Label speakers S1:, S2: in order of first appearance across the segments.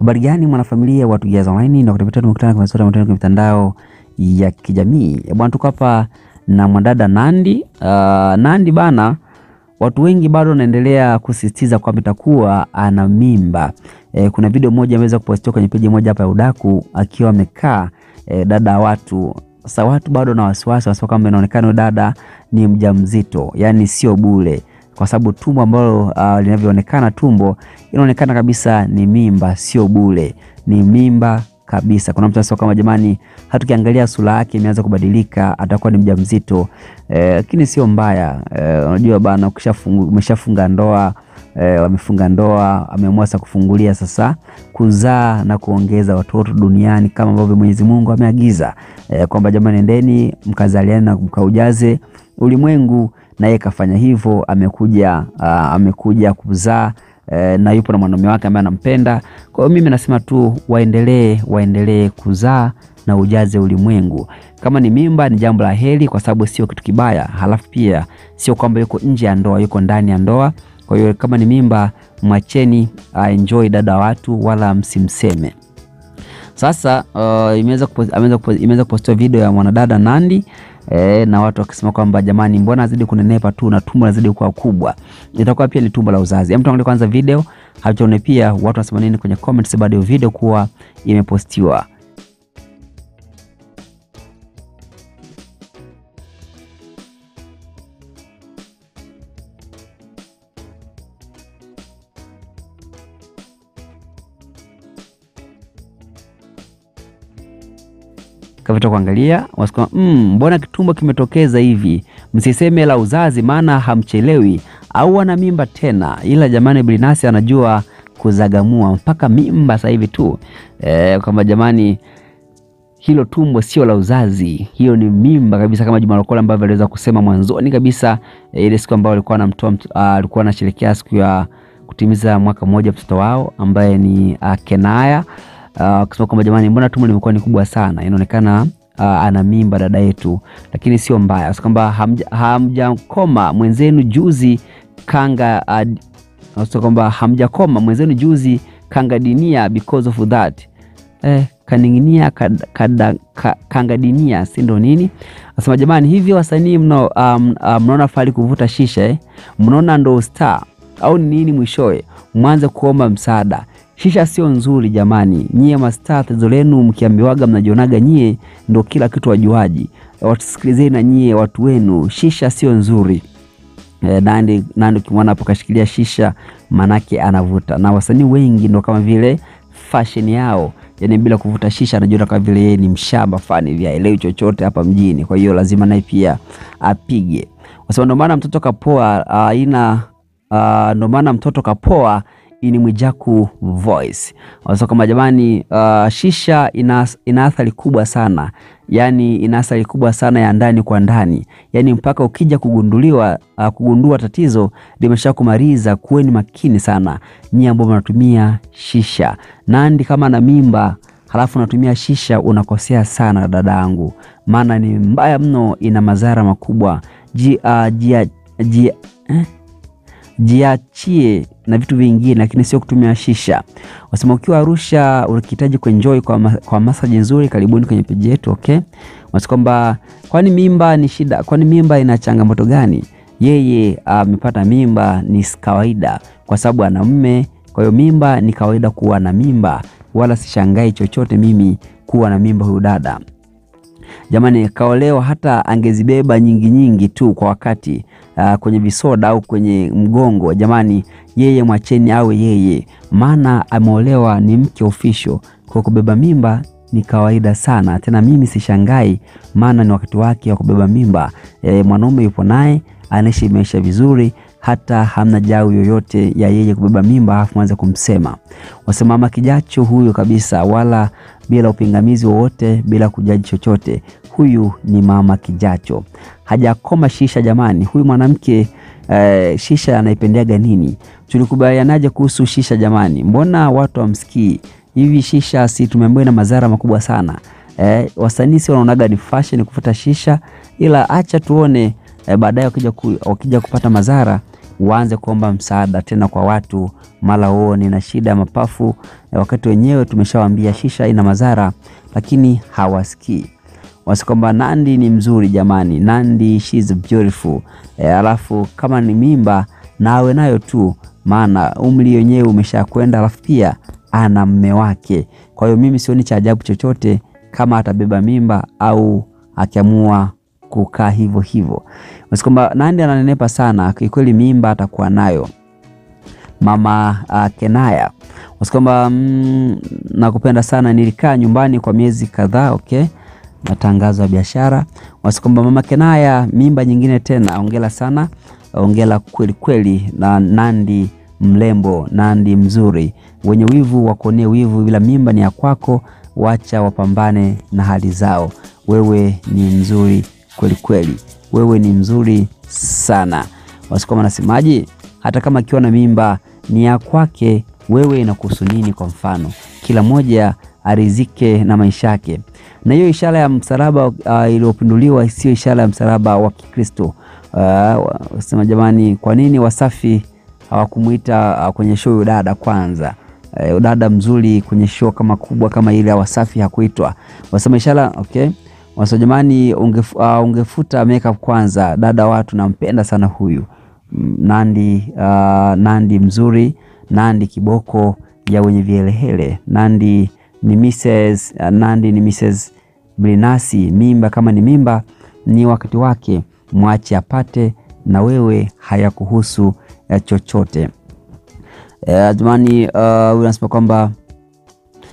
S1: Habari gani mwanafamilia wa Tugeza Online na kutapita tumekutana kwa sura ya mitandao ya kijamii. Bwana tuko hapa na mwadada Nandi. Uh, Nandi bana watu wengi bado wanaendelea kusisitiza kwamba itakuwa ana mimba. E, kuna video moja imeweza kupostiwa kwenye peji moja hapa ya udaku akiwa amekaa e, dada watu. Sasa watu bado na wasiwasi wasiwasi kwamba inaonekana dada ni mjamzito, yani sio bure kwa sababu tumbo ambalo uh, linavyoonekana tumbo inaonekana kabisa ni mimba, sio bure, ni mimba kabisa. Kuna mtu anasema kama jamani, hata ukiangalia sura yake imeanza kubadilika, atakuwa ni mjamzito lakini eh, sio mbaya. Unajua eh, bana, umeshafunga ndoa eh, wamefunga ndoa, ameamua sasa kufungulia sasa kuzaa na kuongeza watoto duniani kama ambavyo Mwenyezi Mungu ameagiza eh, kwamba jamani, endeni mkazaliane na mkaujaze ulimwengu na yeye kafanya hivyo, amekuja uh, amekuja kuzaa uh, na yupo na mwanaume wake ambaye anampenda. Kwa hiyo mimi nasema tu waendelee waendelee kuzaa na ujaze ulimwengu. Kama ni mimba ni jambo la heri, kwa sababu sio kitu kibaya, halafu pia sio kwamba yuko nje ya ndoa, yuko ndani ya ndoa. Kwa hiyo kama ni mimba, mwacheni uh, enjoy dada watu, wala msimseme. Sasa uh, imeweza kupostiwa video ya mwanadada Nandy E, na watu wakisema kwamba jamani, mbona azidi kunenepa tu na tumbo lazidi kuwa kubwa, itakuwa pia ni tumbo la uzazi. Hebu tuangalie kwanza video hatuone pia watu wanasema nini kwenye comments baada ya video kuwa imepostiwa. Kavita kuangalia wasema mmm, mbona kitumbo kimetokeza hivi? Msiseme la uzazi, maana hamchelewi au ana mimba tena. Ila jamani, Bilnass anajua kuzagamua mpaka mimba sasa hivi tu e, kwamba jamani, hilo tumbo sio la uzazi, hiyo ni mimba kabisa, kama Juma Lokole ambavyo aliweza kusema mwanzoni kabisa e, ile siku ambayo alikuwa anamtoa alikuwa anasherehekea siku ya kutimiza mwaka mmoja mtoto wao ambaye ni a, Kenaya kusema uh, kwamba jamani, mbona tumbo limekuwa ni kubwa sana, inaonekana uh, ana mimba dada yetu, lakini sio mbaya, kwamba hamjakoma. Hamja mwenzenu juzi kanga uh, kwamba hamjakoma. Mwenzenu juzi kanga dinia because of that. Eh, kaning'inia kada, ka, kanga dinia si ndo nini? Nasema jamani, hivyo wasanii mno, um, uh, mnaona fali kuvuta shisha eh? mnaona ndo star? Au nini? Mwishowe? Mwanze kuomba msaada Shisha sio nzuri jamani, nyie mastaa, tatizo lenu mkiambiwaga mnajionaga nyie ndo kila kitu wajuaji. Watusikilizeni na nyie watu wenu, shisha sio nzuri. E, Nandy Nandy ukimwona hapo kashikilia shisha manake anavuta, na wasanii wengi ndo kama vile fashion yao, yani bila kuvuta shisha anajiona kama vile yeye ni mshamba fani vya elewi chochote hapa mjini. Kwa hiyo lazima naye pia apige, kwa sababu ndo maana mtoto kapoa aina uh, ndo maana mtoto kapoa ini Mwijaku voice wasa kama jamani, uh, shisha ina, ina athari kubwa sana yani, ina athari kubwa sana ya ndani kwa ndani yaani mpaka ukija kugunduliwa uh, kugundua tatizo limesha kumaliza. Kuweni makini sana nyie ambao mnatumia shisha. Nandi kama na mimba halafu unatumia shisha, unakosea sana dada yangu, maana ni mbaya mno, ina madhara makubwa. ji, uh, jia, jia, eh? Jiachie na vitu vingine, lakini sio kutumia shisha. Wasema ukiwa Arusha ukihitaji kuenjoy kwa, ma, kwa masaji nzuri, karibuni kwenye peji yetu okay. Wasi kwamba kwani mimba ni shida? Kwani mimba ina changamoto gani? Yeye amepata uh, mimba ni kawaida, kwa sababu ana mume. Kwa hiyo mimba ni kawaida kuwa na mimba, wala sishangai chochote mimi kuwa na mimba huyu dada. Jamani, kaolewa hata angezibeba nyingi nyingi tu kwa wakati uh, kwenye visoda au kwenye mgongo. Jamani, yeye mwacheni awe yeye, maana ameolewa, ni mke official. Kwa kubeba mimba ni kawaida sana, tena mimi sishangai, maana ni wakati wake wa kubeba mimba. E, mwanaume yupo naye anaishi maisha vizuri, hata hamna jau yoyote ya yeye kubeba mimba afu mwanze kumsema. Wasema mama kijacho huyo kabisa, wala bila upingamizi wowote, bila kujaji chochote. Huyu ni mama kijacho, hajakoma shisha jamani. Huyu mwanamke eh, shisha anaipendeaga nini? Tulikubalianaje kuhusu shisha jamani? Mbona watu wamsikii hivi? Shisha si tumeambiwa ina madhara makubwa sana eh, wasanii si wanaonaga ni fashion kufuta shisha, ila acha tuone eh, baadaye wakija, ku, wakija kupata madhara uanze kuomba msaada tena kwa watu, mara huo nina shida ya mapafu, wakati wenyewe tumeshawaambia shisha ina madhara, lakini hawasikii. Wasi kwamba Nandy ni mzuri jamani, Nandy she is beautiful. E, alafu kama ni mimba na awe nayo tu, maana umri wenyewe umeshakwenda, alafu pia ana mme wake. Kwa hiyo mimi sioni cha ajabu chochote kama atabeba mimba au akiamua kukaa hivyo hivyo. Basi kwamba Nandy ananenepa sana kikweli, mimba atakuwa nayo mama uh, Kenaya. Basi kwamba mm, nakupenda sana, nilikaa nyumbani kwa miezi kadhaa. Okay, matangazo ya biashara. Basi kwamba mama Kenaya, mimba nyingine tena. Ongela sana, ongela kweli kweli na Nandy mlembo, nandi mzuri, wenye wivu wakuonee wivu, bila mimba ni ya kwako, wacha wapambane na hali zao. Wewe ni mzuri kweli kweli, wewe ni mzuri sana. Wasukuma wanasemaje? Hata kama akiwa na mimba ni ya kwake, wewe inakuhusu nini? Kwa mfano, kila mmoja arizike na maisha yake, na hiyo ishara ya msalaba uh, iliyopinduliwa sio ishara ya msalaba wa Kikristo. Uh, sema jamani, kwa nini Wasafi hawakumuita uh, kwenye show dada kwanza? Uh, dada mzuri kwenye show kama kubwa kama ile ya Wasafi hakuitwa. Wasema ishara okay. Wasa jamani, ungef, uh, ungefuta makeup kwanza. Dada watu nampenda sana huyu Nandi, Uh, Nandi mzuri, Nandi kiboko ya wenye vielehele. Nandi ni Mrs. uh, Nandi ni Mrs. Brinasi. Mimba kama ni mimba ni wakati wake, mwache apate, na wewe hayakuhusu uh, chochote. Uh, jamani, uh, unasema kwamba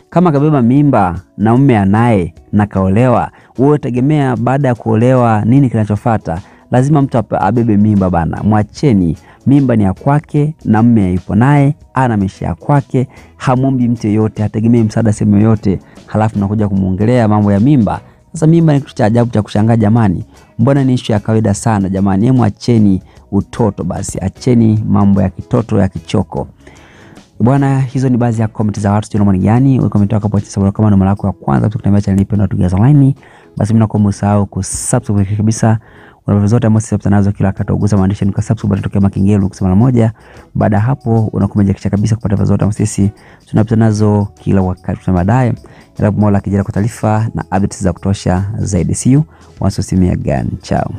S1: kama kabeba mimba na mume anaye na kaolewa, wewe tegemea baada ya kuolewa nini kinachofata? Lazima mtu abebe mimba bana, mwacheni. Mimba ni ya kwake na mume yupo naye, ana maisha ya kwake, hamwombi mtu yeyote, hategemei msaada sehemu yoyote, halafu nakuja kumwongelea mambo ya mimba. Sasa mimba ni kitu cha ajabu cha kushangaa jamani, mbona ni ishu ya kawaida sana jamani. Hemu acheni utoto basi, acheni mambo ya kitoto ya kichoko. Bwana, hizo ni baadhi ya comment za watu. Tunaona gani wewe comment yako hapo chini, kama ni mara yako ya kwanza kutembea channel ipi na Tugeza Online, basi mimi nakuomba usahau kusubscribe kabisa. Unaweza zote ambazo sasa tunazo kila wakati, ugusa maandishi ni subscribe button tokea makengele kusema moja. Baada hapo unakumeja kisha kabisa kupata vitu zote ambazo sisi tunapita nazo kila wakati. Tuna baadaye ila Mola kijana kwa taarifa na updates za kutosha zaidi. See you once again. Ciao.